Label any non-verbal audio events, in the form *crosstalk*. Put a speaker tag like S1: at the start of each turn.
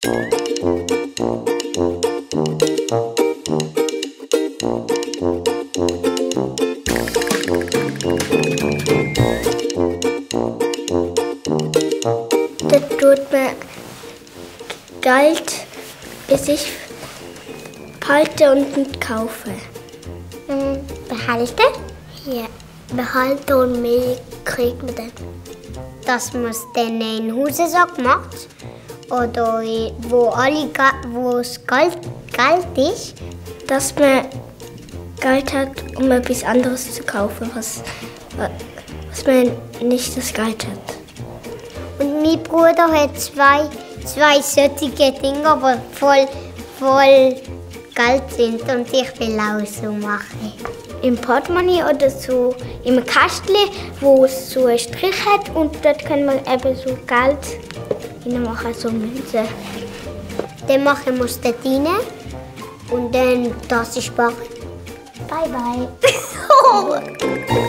S1: Da tut man Geld bei sich behalten und kaufen.
S2: Mhm. Behalten?
S1: Ja, behalten und mehr kriegt man dann.
S2: Dass man es dann in Hosensack macht? Oder wo, alle, wo es Geld, Geld ist?
S1: Dass man Geld hat, um etwas anderes zu kaufen, was, was man nicht das Geld hat.
S2: Und mein Bruder hat zwei, zwei solche Dinge, die voll, voll Geld sind und ich will auch so machen.
S1: Im Portemonnaie oder so im Kastli, wo es so einen Strich hat und dort kann man eben so Geld reinmachen, so Münzen.
S2: Dann machen wir rein und dann das ist sparen.
S1: Bye bye. *laughs*